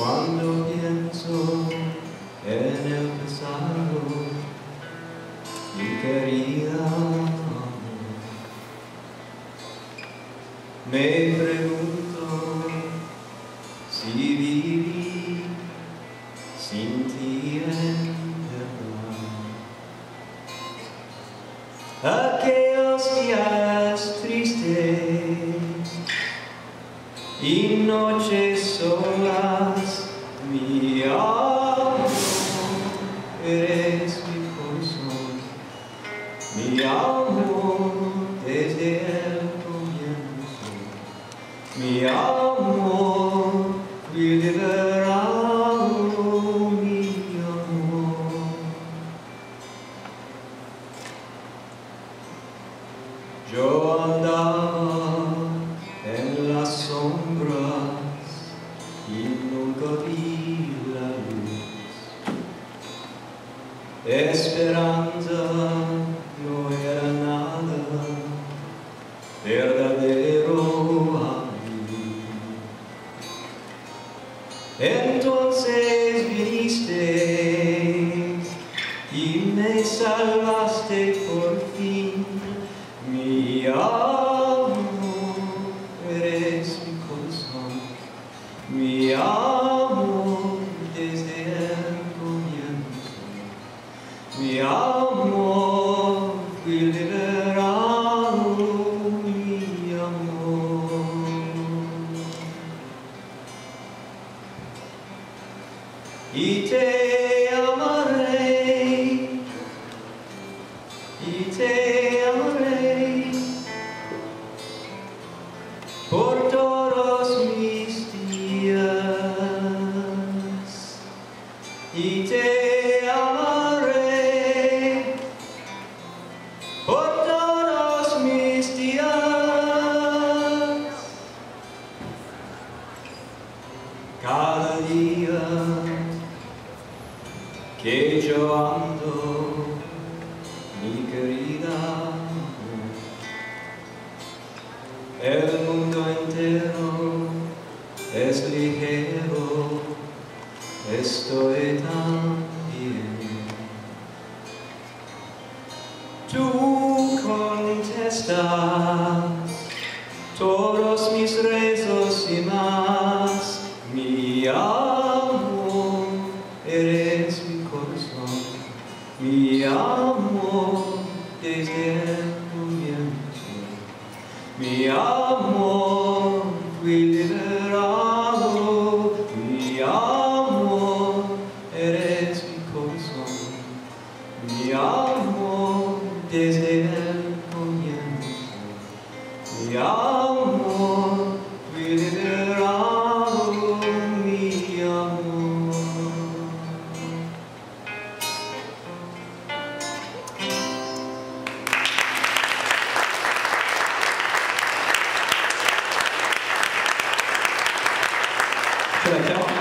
Cuando pienso en el pasado, mi querida amor, me pregunto si viví sin ti en verdad. Aquellos días tristes y noches solas, mi amor, eres mi corazón, mi amor desde el comienzo, mi amor liberado, mi amor. Yo andaba Esperanza no era nada verdadero a. Entonces viniste y me salvaste por fin, mi amor, mi amor liberado, mi amor. y te amaré, y te amaré por todos mis días, y amaré che giovando mi grida. E il mondo intero es ligero estoy también tú contestas todo mi amor fui liberado, mi amor eres mi corazón, mi amor desde el comienzo, mi amor Selector.